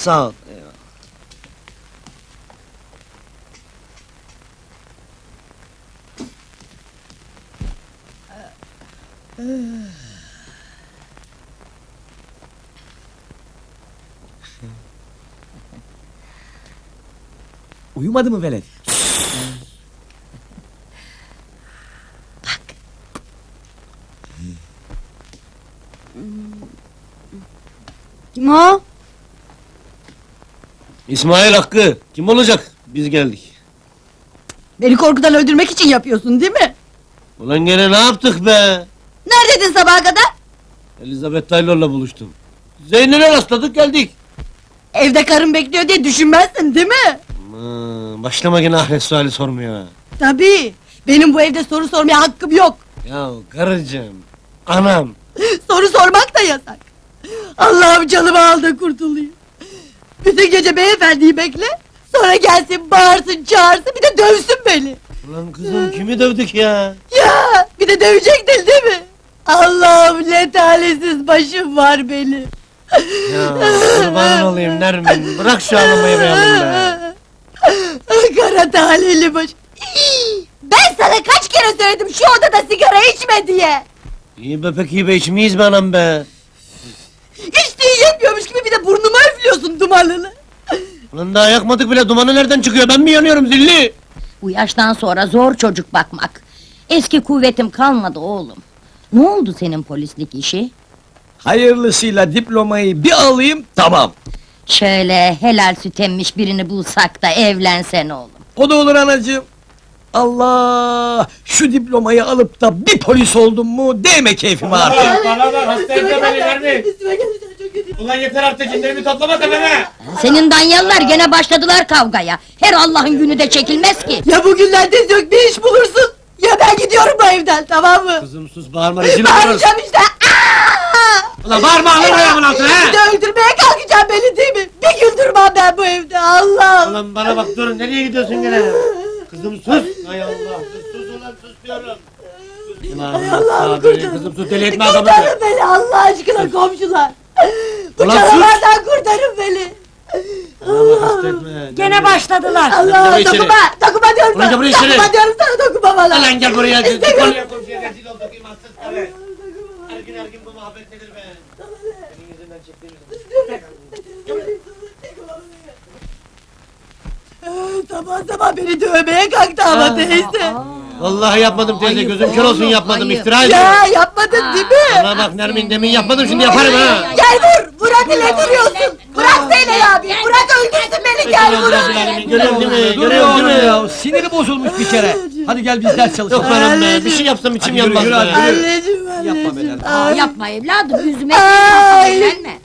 Salt. Uyumadı mı velet? Bak. Kim o? İsmail Hakkı. Kim olacak? Biz geldik. Beni korkudan öldürmek için yapıyorsun değil mi? Ulan gene ne yaptık be? Neredeydin sabaha kadar? Elizabeth Taylor'la buluştum. Zeynep'e rastladık geldik. Evde karın bekliyor diye düşünmezsin değil mi? Aman, başlama gene ahiret suali sormaya. Tabii. Benim bu evde soru sormaya hakkım yok. Ya karıcığım, anam. Soru sormak da yasak. Allah'ım canımı al da kurtulayım. Bütün gece beyefendiyi bekle. Sonra gelsin bağırsın çağırsın bir de dövsün beni. Ulan kızım kimi dövdük ya? Ya bir de dövecektin değil mi? Allah'ım ne talihsiz başım var benim. Ya kurban olayım Nermin. Bırak şu ağlamayı be yavrum be. Kara talihli baş. Ben sana kaç kere söyledim şu odada sigara içme diye. İyi be pek iyi be içmeyiz be anam be. İçtiğin yetmiyormuş gibi bir de burnuma üflüyorsun dumanını. Ulan daha yakmadık bile dumanı nereden çıkıyor? Ben mi yanıyorum zilli? Bu yaştan sonra zor çocuk bakmak. Eski kuvvetim kalmadı oğlum. Ne oldu senin polislik işi? Hayırlısıyla diplomayı bir alayım tamam. Şöyle helal süt emmiş birini bulsak da evlensen oğlum. O da olur anacığım. Allah! Şu diplomayı alıp da bir polis oldum mu değme keyfime artık. Bana bak hasta etme beni Nermin. Üstüme kötü. Ulan yeter artık cinlerimi toplama tepeme. Senin danyalılar gene başladılar kavgaya. Her Allah'ın günü de çekilmez ki. Ya bugünlerde yok bir iş bulursun. Ya ben gidiyorum bu evden tamam mı? Kızım sus bağırma rezil oluruz. Bağıracağım işte. Aa! Ulan bağırma alır ayağımın altına Bir he! de öldürmeye kalkacağım beni değil mi? Bir gün durmam ben bu evde Allah. Ulan bana bak dur nereye gidiyorsun gene? Kızım sus! Hay Allah sus sus ulan sus diyorum! Ulan Hay Allah'ım kurtarın. Kızım sus deli etme adamı! Kurtarın beni Allah aşkına komşular. Bu Ulan sus! canavardan kurtarın beni. Bana bak hasta etme! Gene başladılar. Allah Gel içeri. dokunma diyorum Ulan sana. gel buraya içeri. Diyorum sana dokunma bana. Lan gel buraya! İstemiyorum. Konuya komşuya rezil olduk imansız karı! Her gün her gün bu muhabbet nedir be? Senin yüzünden çektiğimiz... Ee, Sabah sabah beni dövmeye kalktı ama teyze. Vallahi yapmadım teyze Ayıp gözüm kör olsun yapmadım iftira ediyorum! Ya yapmadın değil mi? Bana bak Nermin demin yapmadım şimdi yaparım ha! Gel vur. Bırak. Bırak Zeynep abi. Bırak öldürsün beni gel vur. Görüyorsun değil mi? Dur Görüyorsun değil oğlum mi? ya, siniri bozulmuş bir kere. Hadi gel biz ders Yok çalışalım. benim be, bir şey yapsam içim Hadi yürü, yanmaz yürü, be. hadi. Anneciğim anneciğim. Yapma beni. Aa, yapma evladım üzme. Ay. Evlenme.